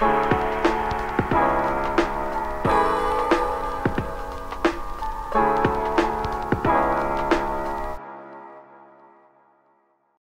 Bye.